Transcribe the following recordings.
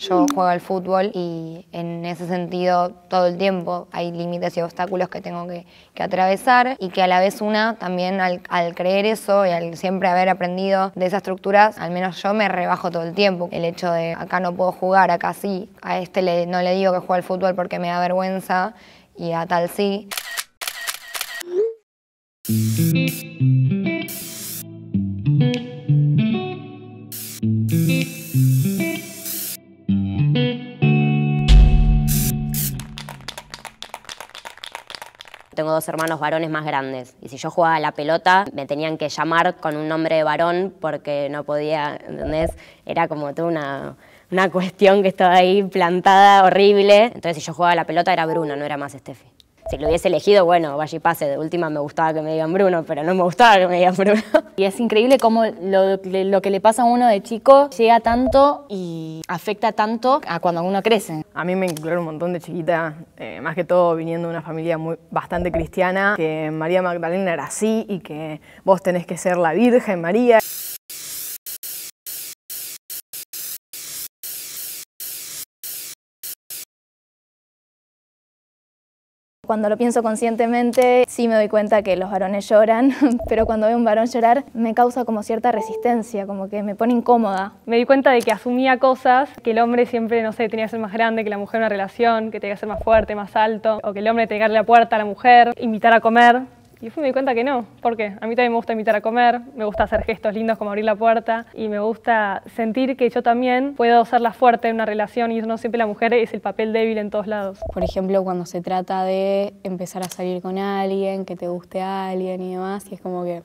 Yo juego al fútbol y en ese sentido todo el tiempo hay límites y obstáculos que tengo que, atravesar y que a la vez una también al, creer eso y al siempre haber aprendido de esas estructuras, al menos yo me rebajo todo el tiempo. El hecho de acá no puedo jugar, acá sí, a este le, no le digo que juega al fútbol porque me da vergüenza y a tal sí. Tengo dos hermanos varones más grandes. Y si yo jugaba a la pelota, me tenían que llamar con un nombre de varón porque no podía, ¿entendés? Era como toda una, una cuestión que estaba ahí plantada horrible. Entonces si yo jugaba a la pelota era Bruno, no era más Steffi. Si lo hubiese elegido, bueno, vaya y pase. De última me gustaba que me digan Bruno, pero no me gustaba que me digan Bruno. Y es increíble cómo lo, que le pasa a uno de chico llega tanto y afecta tanto a cuando uno crece. A mí me incluyeron un montón de chiquita, eh, más que todo viniendo de una familia muy, bastante cristiana, que María Magdalena era así y que vos tenés que ser la Virgen María. Cuando lo pienso conscientemente, sí me doy cuenta que los varones lloran, pero cuando veo un varón llorar me causa como cierta resistencia, como que me pone incómoda. Me di cuenta de que asumía cosas, que el hombre siempre, no sé, tenía que ser más grande que la mujer una relación, que tenía que ser más fuerte, más alto, o que el hombre tenía que darle la puerta a la mujer, invitar a comer, y me di cuenta que no. ¿Por qué? A mí también me gusta invitar a comer, me gusta hacer gestos lindos como abrir la puerta y me gusta sentir que yo también puedo ser la fuerte en una relación y no siempre la mujer es el papel débil en todos lados. Por ejemplo, cuando se trata de empezar a salir con alguien, que te guste alguien y demás, y es como que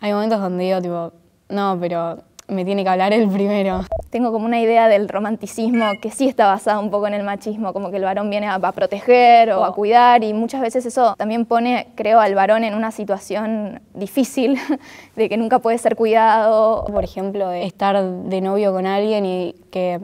hay momentos donde digo tipo, no, pero me tiene que hablar el primero. Tengo como una idea del romanticismo que sí está basada un poco en el machismo, como que el varón viene a, proteger o a cuidar y muchas veces eso también pone, creo, al varón en una situación difícil de que nunca puede ser cuidado. Por ejemplo, estar de novio con alguien y que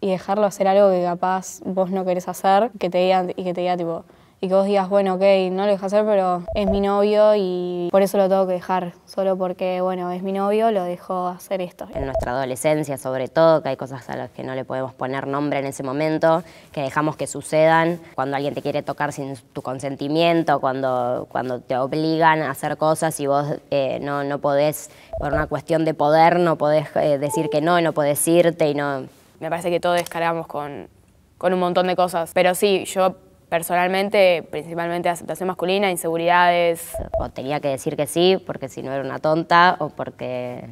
y dejarlo hacer algo que capaz vos no querés hacer, que te digan y que te diga tipo y que vos digas, bueno, ok, no lo dejo hacer, pero es mi novio y por eso lo tengo que dejar, solo porque, bueno, es mi novio, lo dejo hacer esto. En nuestra adolescencia, sobre todo, que hay cosas a las que no le podemos poner nombre en ese momento, que dejamos que sucedan, cuando alguien te quiere tocar sin tu consentimiento, cuando, cuando te obligan a hacer cosas y vos eh, no, no podés, por una cuestión de poder, no podés eh, decir que no, no podés irte y no... Me parece que todos descargamos con, con un montón de cosas, pero sí, yo Personalmente, principalmente aceptación masculina, inseguridades. O tenía que decir que sí porque si no era una tonta o porque,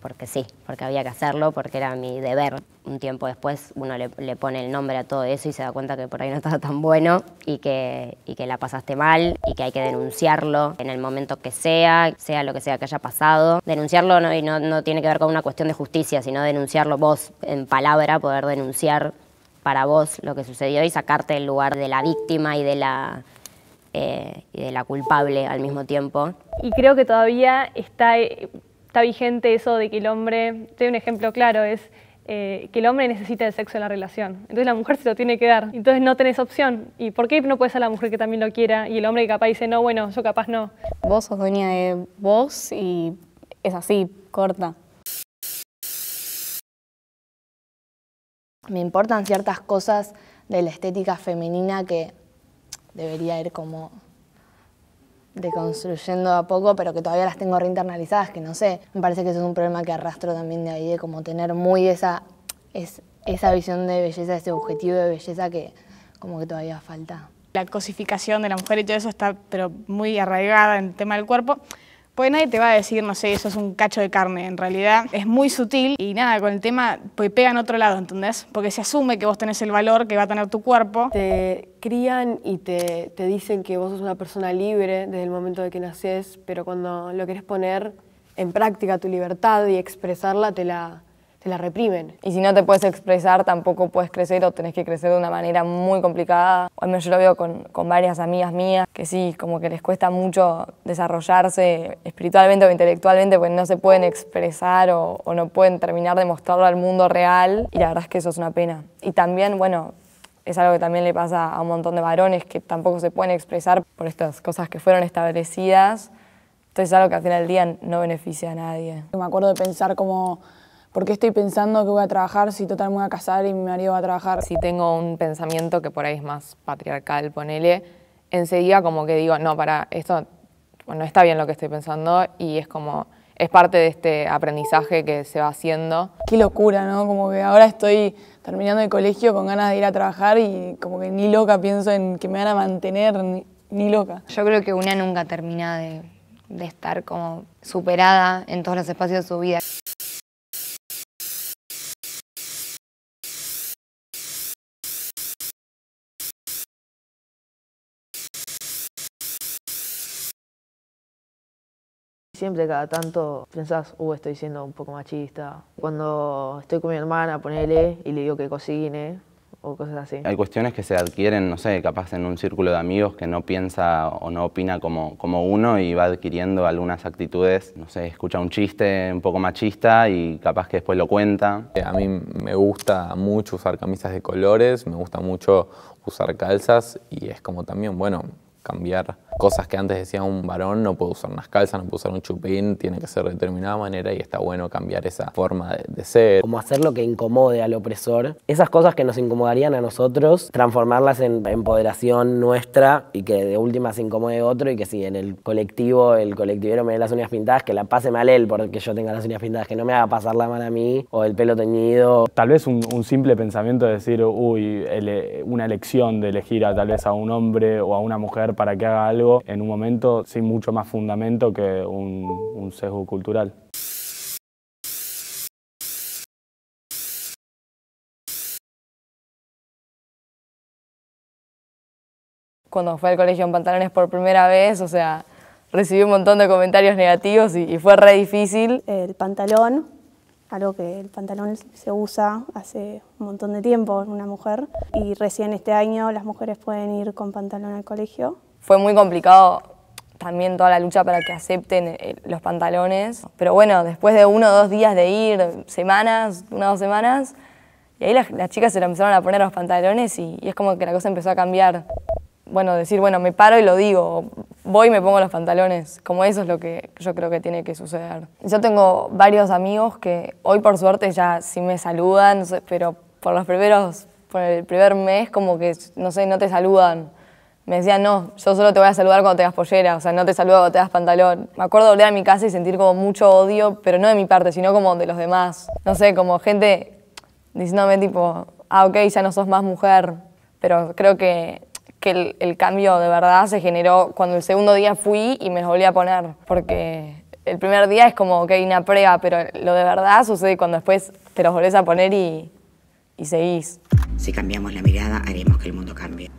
porque sí, porque había que hacerlo, porque era mi deber. Un tiempo después uno le, pone el nombre a todo eso y se da cuenta que por ahí no estaba tan bueno y que, y que la pasaste mal y que hay que denunciarlo en el momento que sea, sea lo que sea que haya pasado. Denunciarlo no, y no, no tiene que ver con una cuestión de justicia, sino denunciarlo vos en palabra, poder denunciar para vos lo que sucedió y sacarte del lugar de la víctima y de la, eh, y de la culpable al mismo tiempo. Y creo que todavía está, está vigente eso de que el hombre, te doy un ejemplo claro, es eh, que el hombre necesita el sexo en la relación. Entonces la mujer se lo tiene que dar. Entonces no tenés opción. ¿Y por qué no puede ser la mujer que también lo quiera y el hombre que capaz dice, no, bueno, yo capaz no? Vos sos dueña de vos y es así, corta. Me importan ciertas cosas de la estética femenina que debería ir como deconstruyendo a poco, pero que todavía las tengo reinternalizadas, que no sé, me parece que eso es un problema que arrastro también de ahí, de como tener muy esa, es, esa visión de belleza, ese objetivo de belleza que como que todavía falta. La cosificación de la mujer y todo eso está pero muy arraigada en el tema del cuerpo. Pues nadie te va a decir, no sé, eso es un cacho de carne. En realidad es muy sutil y nada, con el tema pues pega en otro lado, ¿entendés? Porque se asume que vos tenés el valor que va a tener tu cuerpo. Te crían y te, te dicen que vos sos una persona libre desde el momento de que naces, pero cuando lo querés poner en práctica tu libertad y expresarla, te la, te la reprimen. Y si no te puedes expresar, tampoco puedes crecer o tenés que crecer de una manera muy complicada. Al menos yo lo veo con, con varias amigas mías, que sí, como que les cuesta mucho desarrollarse espiritualmente o intelectualmente, porque no se pueden expresar o, o no pueden terminar de mostrarlo al mundo real. Y la verdad es que eso es una pena. Y también, bueno, es algo que también le pasa a un montón de varones que tampoco se pueden expresar por estas cosas que fueron establecidas. Entonces es algo que al final del día no beneficia a nadie. Me acuerdo de pensar como ¿por qué estoy pensando que voy a trabajar si total me voy a casar y mi marido va a trabajar? Si tengo un pensamiento que por ahí es más patriarcal, ponele, enseguida como que digo, no, para, esto no está bien lo que estoy pensando y es como, es parte de este aprendizaje que se va haciendo. Qué locura, ¿no? Como que ahora estoy terminando el colegio con ganas de ir a trabajar y como que ni loca pienso en que me van a mantener, ni, ni loca. Yo creo que una nunca termina de, de estar como superada en todos los espacios de su vida. Siempre cada tanto pensás, uh, estoy siendo un poco machista. Cuando estoy con mi hermana, ponele y le digo que cocine o cosas así. Hay cuestiones que se adquieren, no sé, capaz en un círculo de amigos que no piensa o no opina como, como uno y va adquiriendo algunas actitudes, no sé, escucha un chiste un poco machista y capaz que después lo cuenta. A mí me gusta mucho usar camisas de colores, me gusta mucho usar calzas y es como también, bueno, cambiar cosas que antes decía un varón, no puedo usar unas calzas, no puedo usar un chupín, tiene que ser de determinada manera y está bueno cambiar esa forma de, de ser. Como hacer lo que incomode al opresor, esas cosas que nos incomodarían a nosotros, transformarlas en empoderación nuestra y que de última se incomode otro y que si en el colectivo el colectivero me dé las uñas pintadas, que la pase mal él porque yo tenga las uñas pintadas, que no me haga pasar la mal a mí o el pelo teñido. Tal vez un, un simple pensamiento de decir, uy, ele- una elección de elegir a tal vez a un hombre o a una mujer para que haga algo en un momento sin mucho más fundamento que un, un sesgo cultural. Cuando fue al colegio en pantalones por primera vez, o sea, recibí un montón de comentarios negativos y, y fue re difícil. El pantalón, algo que el pantalón se usa hace un montón de tiempo en una mujer y recién este año las mujeres pueden ir con pantalón al colegio. Fue muy complicado también toda la lucha para que acepten eh, los pantalones. Pero bueno, después de uno o dos días de ir, semanas, una o dos semanas, y ahí las, chicas se lo empezaron a poner los pantalones y, y es como que la cosa empezó a cambiar. Bueno, decir, bueno, me paro y lo digo, voy y me pongo los pantalones. Como eso es lo que yo creo que tiene que suceder. Yo tengo varios amigos que hoy por suerte ya sí me saludan, pero por los primeros, por el primer mes como que, no sé, no te saludan. Me decían, no, yo solo te voy a saludar cuando te das pollera, o sea, no te saludo cuando te das pantalón. Me acuerdo volver a mi casa y sentir como mucho odio, pero no de mi parte, sino como de los demás. No sé, como gente diciéndome tipo, ah, ok, ya no sos más mujer. Pero creo que, que el, el cambio de verdad se generó cuando el segundo día fui y me los volví a poner. Porque el primer día es como, ok, una prueba, pero lo de verdad sucede cuando después te los volvés a poner y, y seguís. Si cambiamos la mirada, haremos que el mundo cambie.